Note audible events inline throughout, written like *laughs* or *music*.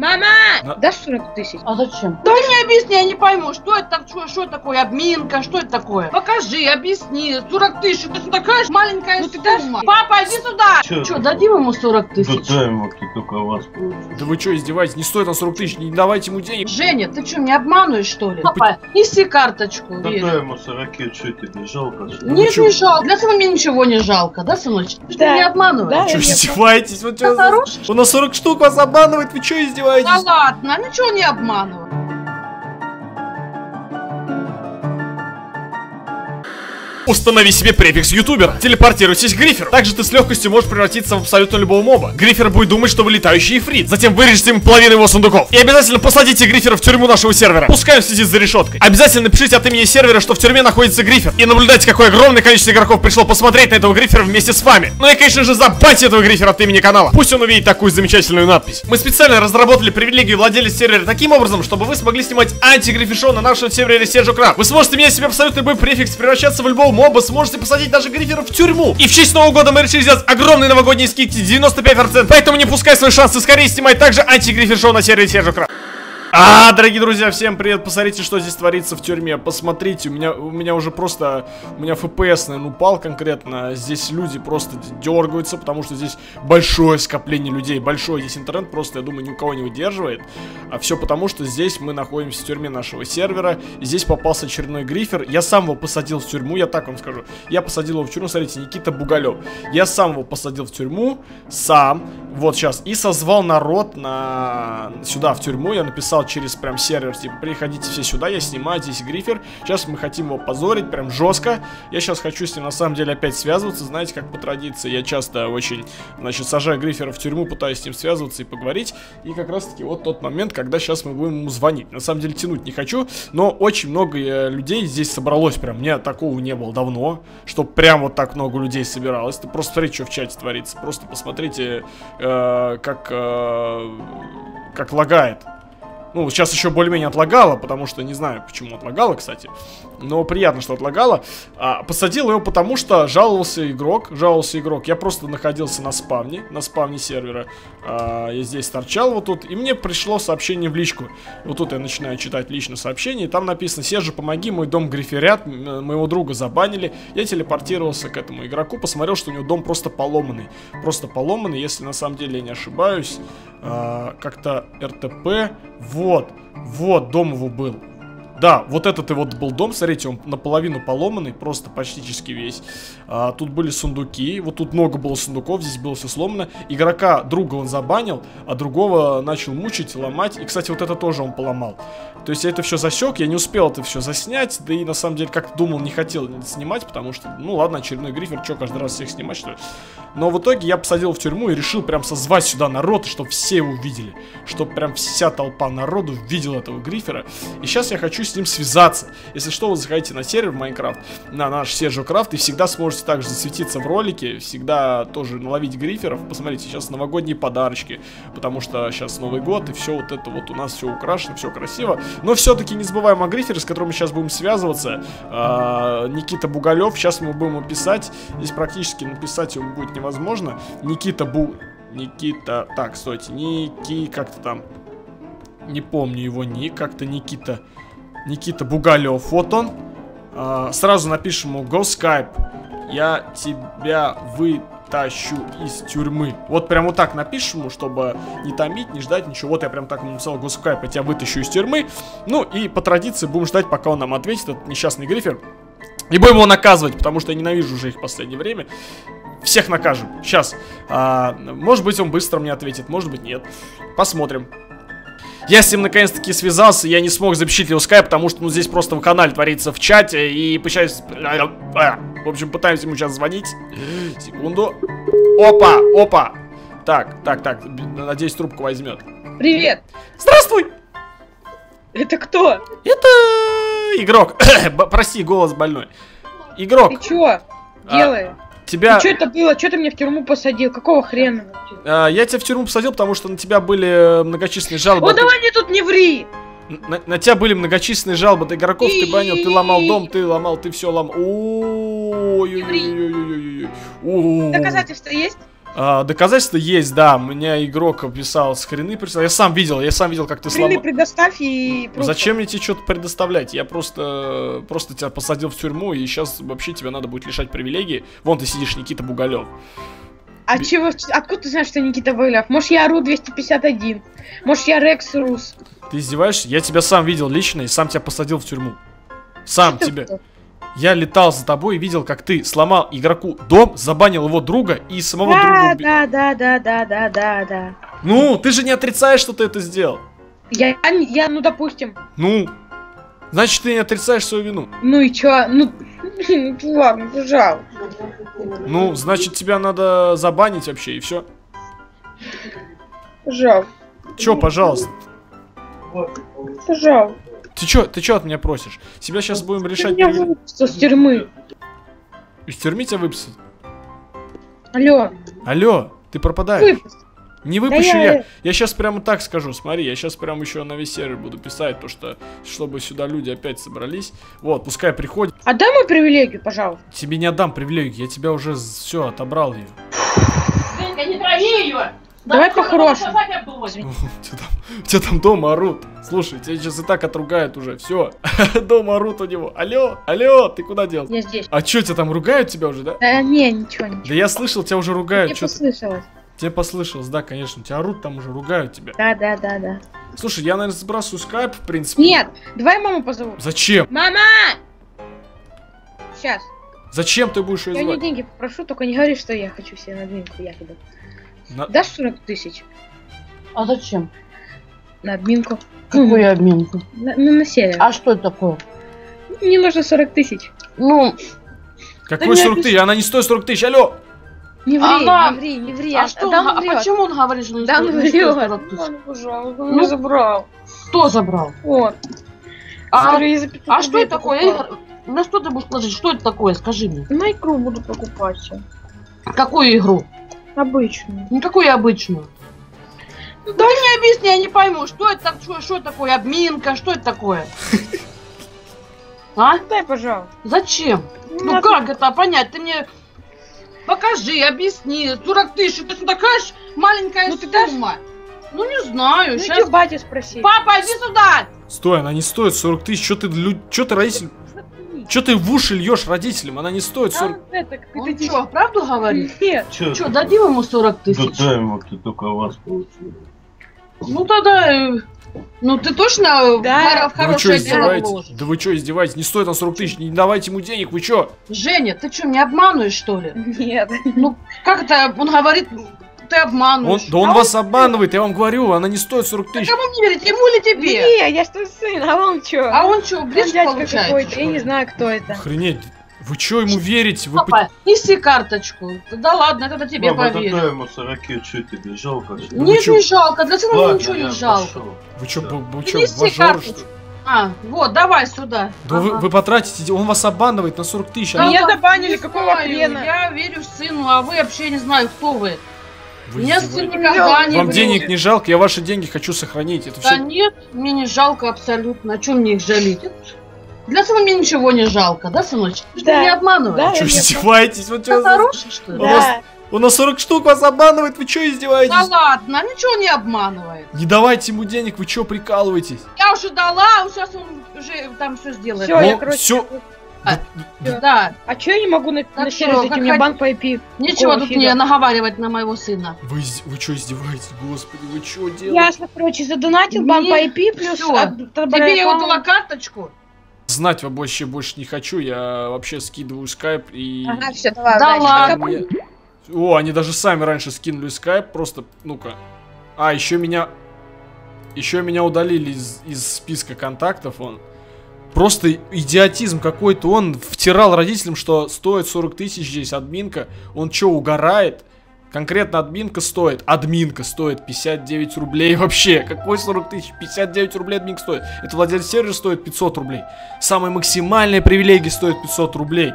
Мама! На- Да 40 тысяч. А зачем? Да мне объясни, я не пойму, что это, так- что, что такое обминка, что это такое? Покажи, объясни. 40 тысяч, это что такая маленькая Ну ты дашь? сумма. Папа, иди сюда. Чё? Что, дадим ему 40 Да тысяч? дай ему, ты только вас получишь. Да вы что, издеваетесь? Не стоит на 40 тысяч, не давайте ему денег. Женя, ты что, меня обманываешь, что ли? Папа, неси карточку. Да Верь. дай ему 40, что тебе жалко? что ли? Нет, Ну чё? не жалко. Для сына мне ничего не жалко, да, сыночек? Ты что, Да. меня обманываешь? Да. Что, издеваетесь? Хороший? Он на 40 штук вас обманывает, вы что Да издеваетесь? ладно, ничего не обманываю. Установи себе префикс ютубера. Телепортируйтесь к Гриферу. Также ты с легкостью можешь превратиться в абсолютно любого моба. Грифер будет думать, что вы летающий ифрит. Затем вырежете ему половину его сундуков. И обязательно посадите Грифера в тюрьму нашего сервера. Пускай он сидит за решеткой. Обязательно напишите от имени сервера, что в тюрьме находится Грифер. И наблюдайте, какое огромное количество игроков пришло посмотреть на этого Грифера вместе с вами. Ну и, конечно же, забаньте этого Грифера от имени канала. Пусть он увидит такую замечательную надпись. Мы специально разработали привилегию владелец сервера таким образом, чтобы вы смогли снимать анти-грифишон на нашем сервере Сержу Крафт. Вы сможете менять себе абсолютно любой префикс, превращаться в любого моба, сможете посадить даже Грифера в тюрьму. И в честь Нового года мы решили сделать огромные новогодние скидки 95%. Поэтому не пускай свои шансы скорее снимать также анти-грифишон на сервере Сержу Крафт. А, дорогие друзья, всем привет! Посмотрите, что здесь творится в тюрьме. Посмотрите, у меня, у меня уже просто, у меня FPS, наверное, упал конкретно. Здесь люди просто дергаются, потому что здесь большое скопление людей. Большой здесь интернет просто, я думаю, ни у кого не выдерживает. А все потому, что здесь мы находимся в тюрьме нашего сервера. Здесь попался очередной грифер. Я сам его посадил в тюрьму, я так вам скажу. Я посадил его в тюрьму, смотрите, Никита Бугалев. Я сам его посадил в тюрьму, сам, вот сейчас, и созвал народ на сюда, в тюрьму. Я написал через прям сервер, типа, приходите все сюда, я снимаю здесь грифер. Сейчас мы хотим его позорить, прям жестко. Я сейчас хочу с ним на самом деле опять связываться, знаете, как по традиции. Я часто очень, значит, сажаю грифера в тюрьму, пытаюсь с ним связываться и поговорить. И как раз таки вот тот момент, когда сейчас мы будем ему звонить. На самом деле тянуть не хочу, но очень много э, людей здесь собралось прям. Меня такого не было давно, что прям вот так много людей собиралось. Ты просто смотри, что в чате творится. Просто посмотрите, э, как, э, как лагает. Ну, сейчас еще более-менее отлагало, потому что не знаю, почему отлагало, кстати. Но приятно, что отлагало. А, посадил его, потому что жаловался игрок. Жаловался игрок. Я просто находился на спавне, на спавне сервера. А, я здесь торчал вот тут. И мне пришло сообщение в личку. Вот тут я начинаю читать лично сообщение. И там написано, Сержа, помоги, мой дом гриферят. м- Моего друга забанили. Я телепортировался к этому игроку. Посмотрел, что у него дом просто поломанный. Просто поломанный, если на самом деле я не ошибаюсь. А, как-то РТП. Вот, вот, дом его был. Да, вот этот и вот был дом, смотрите, он наполовину поломанный, просто практически весь. А, тут были сундуки, вот тут много было сундуков, здесь было все сломано. Игрока, друга он забанил, а другого начал мучить, ломать. И, кстати, вот это тоже он поломал. То есть я это все засек, я не успел это все заснять, да и на самом деле, как думал, не хотел снимать, потому что, ну ладно, очередной грифер, что каждый раз всех снимать, что ли? Но в итоге я посадил в тюрьму и решил прям созвать сюда народ, чтобы все увидели. Чтобы прям вся толпа народу видела этого грифера. И сейчас я хочу с ним связаться. Если что, вы заходите на сервер Майнкрафт, на наш Сержу Крафт, и всегда сможете также засветиться в ролике, всегда тоже наловить гриферов. Посмотрите, сейчас новогодние подарочки, потому что сейчас Новый год, и все вот это вот у нас все украшено, все красиво. Но все-таки не забываем о грифере, с которым мы сейчас будем связываться. А, Никита Бугалев, сейчас мы будем писать. Здесь практически написать его будет невозможно. Никита Бу... Никита... Так, стойте. Ники... Как-то там... Не помню его ник. Как-то Никита... Никита Бугалев. Вот он. А, сразу напишем ему Go Skype. Я тебя вытащу из тюрьмы. Вот прям вот так напишем ему, чтобы не томить, не ждать ничего. Вот я прям так написал Go Skype. Я тебя вытащу из тюрьмы. Ну и по традиции будем ждать, пока он нам ответит, этот несчастный грифер. И будем его наказывать, потому что я ненавижу уже их в последнее время. Всех накажем. Сейчас. А, может быть, он быстро мне ответит, может быть, нет. Посмотрим. Я с ним наконец-таки связался, я не смог запишить его скайп, потому что, ну, здесь просто в канале творится в чате, и пытаюсь... В общем, пытаемся ему сейчас звонить. *gasps* Секунду. Опа, опа. Так, так, так, надеюсь, трубку возьмет. Привет! Здравствуй! Это кто? Это игрок. *coughs* Прости, голос больной. Игрок, Ты чё? А, Делаешь? Тебя... Что это было? Что ты меня в тюрьму посадил? Какого хрена? А, я тебя в тюрьму посадил, потому что на тебя были многочисленные жалобы. О, давай мне тут не ври! На, на тебя были многочисленные жалобы от игроков, ты банил, ты ломал дом, ты ломал, ты все ломал. Доказательства есть? А, доказательства есть, да. Меня игрок писал скрины прислал. Я сам видел, я сам видел, как ты сломал. предоставь и... пруфы. Зачем мне тебе что-то предоставлять? Я просто, просто тебя посадил в тюрьму, и сейчас вообще тебя надо будет лишать привилегий. Вон ты сидишь, Никита Бугалев. А чего, откуда ты знаешь, что Никита Вылев? Может, я Ру 251? Может, я Рекс Рус? Ты издеваешься? Я тебя сам видел лично и сам тебя посадил в тюрьму. Сам Что тебя. кто? Я летал за тобой и видел, как ты сломал игроку дом, забанил его друга и самого друга Да, убил. да, да, да, да, да, да, да. Ну, ты же не отрицаешь, что ты это сделал. Я, я, ну, допустим. Ну, значит, ты не отрицаешь свою вину. Ну и чё? Ну, *laughs* ну, чувак, ну, пожалуйста. Ну, значит, тебя надо забанить вообще, и все. Пожалуйста. Че, пожалуйста. Пожалуйста. Ты чё, ты чё от меня просишь? Тебя сейчас будем решать Меня выпустят с тюрьмы. Из тюрьмы тебя выпустят. Алло, Алло, ты пропадаешь. выпусти. Не выпущу я- я. Я сейчас прямо так скажу. Смотри, я сейчас прямо еще на весь сервер буду писать, то что, чтобы сюда люди опять собрались. Вот, пускай приходят. Отдай мою привилегию, пожалуйста. Тебе не отдам привилегию, я тебя уже все отобрал ее. Женька, не трави ее! Давай по-хорошему. *laughs* У тебя, там, дома орут. Слушай, тебя сейчас и так отругают уже. Все. *laughs* дома орут у него. Алло, алло, ты куда делся? Я здесь. А что, тебя там ругают тебя уже, да? Да не, ничего, ничего. Да я слышал, тебя уже ругают. Ты- послышалось. Тебе послышалось, да, конечно. Тебя орут там уже, ругают тебя. Да, да, да, да. Слушай, я, наверное, сбрасываю скайп, в принципе. Нет, давай маму позову. Зачем? Мама! Сейчас. Зачем ты будешь ее Я у нее звать? деньги попрошу, только не говори, что я хочу себе на админку якобы. На- Дашь 40 тысяч А зачем? На админку? Какую обминку? На, ну, на сервер. А что это такое? Мне нужно 40 тысяч. Ну, Какой Да не 40 тысяч? Она не стоит 40 тысяч, алло! Не ври, Ага. не ври, не ври. а что, да он, он а почему он говорит, что не Да он стоит- не стоит врет. 40 тысяч? Ладно, пожалуйста, он Ну, забрал. Кто забрал? Вот. А, 500 а что это такое? Игорь? На что ты будешь положить? Что это такое? Скажи мне. На икру буду покупать. Какую игру? Обычную. Ну, какую обычную? Ну, Ты мне объясни, я не пойму, что это, так- что, что такое? Обминка, что это такое? *laughs* А? Дай, пожалуйста. Зачем? Ну надо. как это понять? Ты мне покажи, объясни. 40 тысяч, это такая ж маленькая Ну, ты дашь? сумма. Ну не знаю, Ну сейчас... иди батя спроси. Папа, иди сюда! Стой, она не стоит 40 тысяч. Что ты, лю- чё ты родитель... Чё ты в уши льешь родителям? Она не стоит 40... Там это, Он что, правду говорит? Нет. Че? Что, дадим ему 40 Да тысяч? дай ему, ты только вас получил. Ну тогда... э, Ну ты точно в Да. в Да вы хорошее дело издеваетесь? вложишь? Да вы чё, издеваетесь? Не стоит на 40 тысяч, не давайте ему денег, вы чё? Женя, ты что, не обманываешь, что ли? Нет. Ну, как это? Он говорит, ты Он, обманываешь. да он А вас обманывает, я вам говорю, она не стоит 40 Да тысяч. кому мне верить, ему или тебе? Не, я что сын, а он чё? А он что, Он дядька получается? какой-то, что я не знаю, кто это. Охренеть. Вы чё ему верите? Вы Папа, неси карточку. Да ладно, тогда тебе Мама, да поверю. ему 40, что тебе жалко? что ли? вы Нет, чё? не жалко, для сына мне Ладно, ничего не жалко. Вы чё, б- вы чё, карточку. что? А, вот, давай сюда. Да вы, Ага. вы потратите, он вас обманывает на 40 тысяч. Да а Меня забанили, какого хрена? Я верю сыну, а вы вообще не знаю, кто вы. вы Меня сын никогда не Вам врет. денег не жалко, я ваши деньги хочу сохранить. Это Да все... нет, мне не жалко абсолютно. А чем мне их жалеть? Для сына мне ничего не жалко, да, сыночек? Ты Да. меня не обманываешь. Да. Я издеваетесь? Чё за- хороший, что ли? У вас- Да. Он на 40 штук вас обманывает, вы чё издеваетесь? Да ладно, ничего не обманывает. Не давайте ему денег, вы чё прикалываетесь? Я уже дала, а сейчас он уже там все сделает. Всё, я, Ну, короче... всё. А, Да, А чё я не могу на, на что, как У меня банк по IP. Какого тут фига? мне наговаривать на моего сына. Вы, вы чё издеваетесь? Господи, вы чё делаете? Ясно, короче, задонатил банк по IP, плюс... от- Тебе я отдала карточку? Знать вообще больше не хочу, я вообще скидываю скайп и... Ага, все, давай, Да ладно. Мне- О, они даже сами раньше скинули скайп, просто, ну-ка. А, еще меня... Еще меня удалили из, из списка контактов, он. Просто идиотизм какой-то. Он втирал родителям, что стоит 40 тысяч здесь админка. Он что, угорает? Конкретно админка стоит. Админка стоит 59 рублей вообще. Какой 40 тысяч? 59 рублей админка стоит. Это владелец сервера стоит 500 рублей. Самая максимальная привилегия стоит 500 рублей.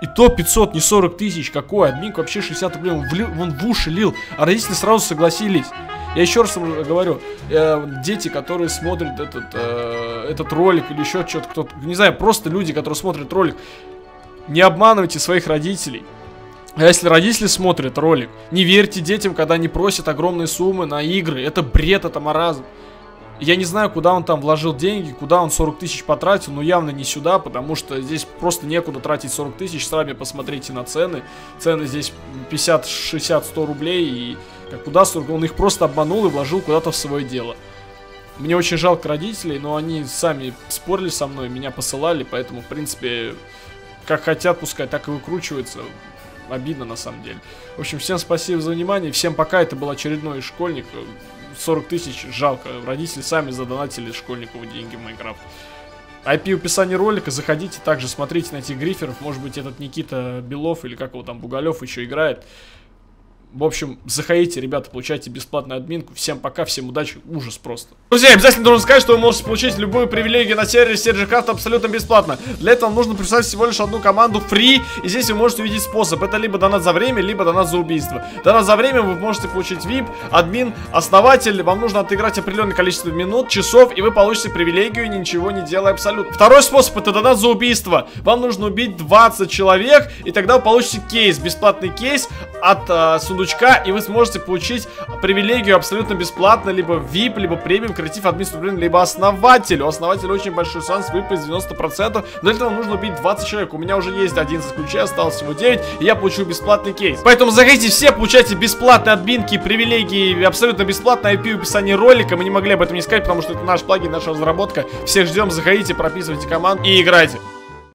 И то 500, не 40 тысяч. Какой? Админка вообще 60 рублей. Он, влил, он в уши лил. А родители сразу согласились. Я еще раз говорю, э, дети, которые смотрят этот, э, этот ролик или еще что-то, кто-то, не знаю, просто люди, которые смотрят ролик, не обманывайте своих родителей. А если родители смотрят ролик, не верьте детям, когда они просят огромные суммы на игры. Это бред, это маразм. Я не знаю, куда он там вложил деньги, куда он 40 тысяч потратил, но явно не сюда, потому что здесь просто некуда тратить 40 тысяч. Сами посмотрите на цены. Цены здесь 50, 60, 100 рублей. И как куда 40? Он их просто обманул и вложил куда-то в свое дело. Мне очень жалко родителей, но они сами спорили со мной, меня посылали, поэтому, в принципе, как хотят, пускай так и выкручиваются. Обидно, на самом деле. В общем, всем спасибо за внимание, всем пока, это был очередной школьник. 40 тысяч, жалко, родители сами задонатили школьнику деньги в Майнкрафт. IP в описании ролика, заходите, также смотрите на этих гриферов, может быть этот Никита Белов или как его там Бугалев еще играет. В общем, заходите, ребята, получайте бесплатную админку. Всем пока, всем удачи, ужас просто. Друзья, обязательно должен сказать, что вы можете получить любую привилегию на сервере SergeCraft абсолютно бесплатно. Для этого нужно прислать всего лишь одну команду free, и здесь вы можете увидеть способ. Это либо донат за время, либо донат за убийство. Донат за время вы можете получить VIP, админ, основатель. Вам нужно отыграть определенное количество минут, часов, и вы получите привилегию, ничего не делая абсолютно. Второй способ это донат за убийство. Вам нужно убить 20 человек, и тогда вы получите кейс, бесплатный кейс от э, сундучка, и вы сможете получить привилегию абсолютно бесплатно, либо VIP, либо премиум, креатив, административный, либо основатель. У основателя очень большой шанс выпасть 90%, но для этого нужно убить 20 человек. У меня уже есть 11 ключей, осталось всего 9, и я получу бесплатный кейс. Поэтому заходите все, получайте бесплатные админки, привилегии, абсолютно бесплатно IP в описании ролика. Мы не могли об этом не сказать, потому что это наш плагин, наша разработка. Всех ждем, заходите, прописывайте команду и играйте.